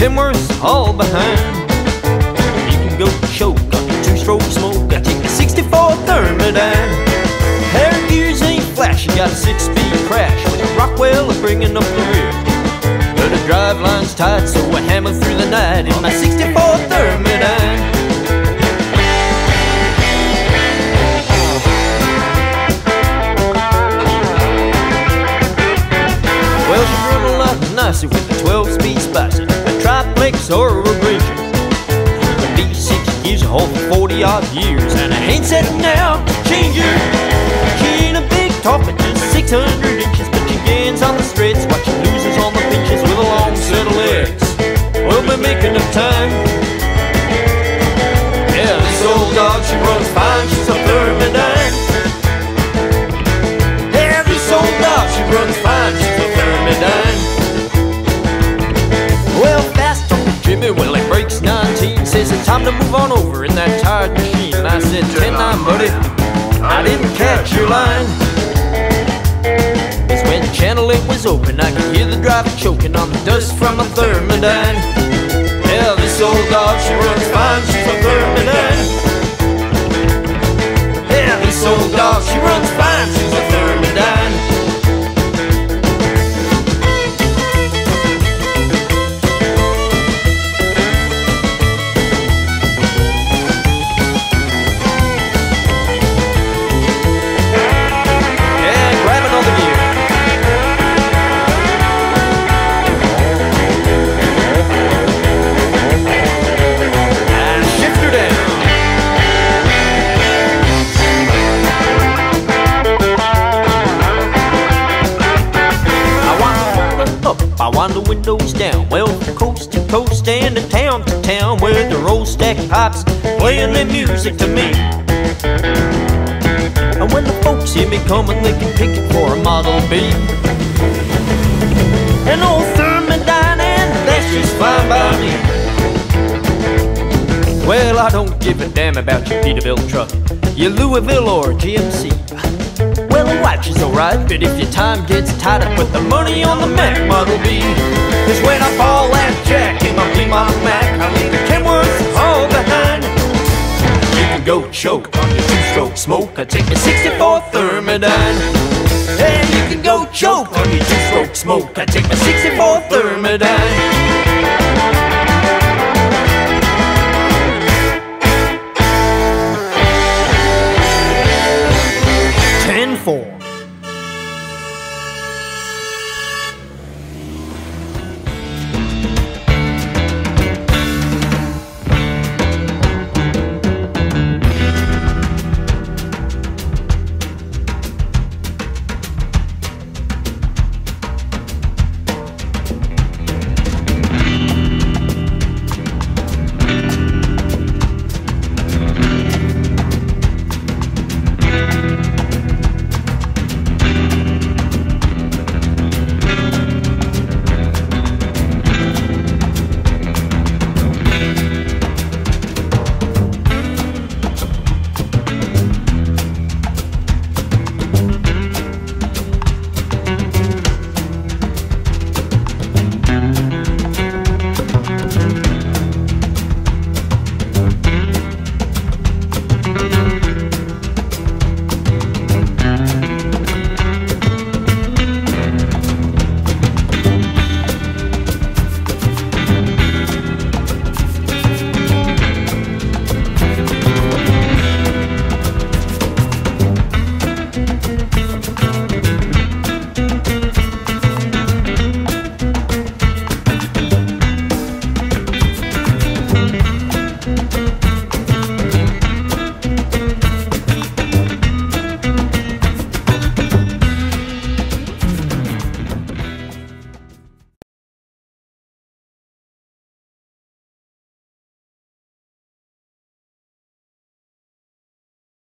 Kenworth all behind. You can go choke on your two-stroke smoke. I take a 64 Thermodyne. Hair gears ain't flashy, got a six-speed crash with a Rockwell bringing up the rear. But the drive line's tight, so I hammer through the night in my 64 Thermodyne. Well, she run a lot nicer with a 12-speed spicer, triplex or a Ranger. A V6 gives a whole 40 odd years, and I ain't setting out to change her. She ain't a big top, but just 600 inches, but she gains on the straights, while she loses on the pinches with a long set of legs. We'll be making up time. Yeah, this old dog, she runs time to move on over in that tired machine. And I said, 10 9, buddy. I didn't catch your line. It's when the channel it was open, I could hear the driver choking on the dust from a Thermodyne. Yeah, this old dog, she runs fine, want the windows down. Well, coast to coast and to town to town, where the roll stack pipes playing their music to me. And when the folks hear me coming, they can pick it for a Model B. An old Thermodyne, and that's just fine by me. Well, I don't give a damn about your Peterbilt truck, your Louisville or GMC match is alright But if your time gets tight, I put the money on the Mack Model B. Cause when I fall at Jack, it might be my Mack. I leave the Kenworths all behind. You can go choke on your two-stroke smoke. I take my 64 Thermodyne. And you can go choke on your two-stroke smoke. I take my 64 Thermodyne. Form.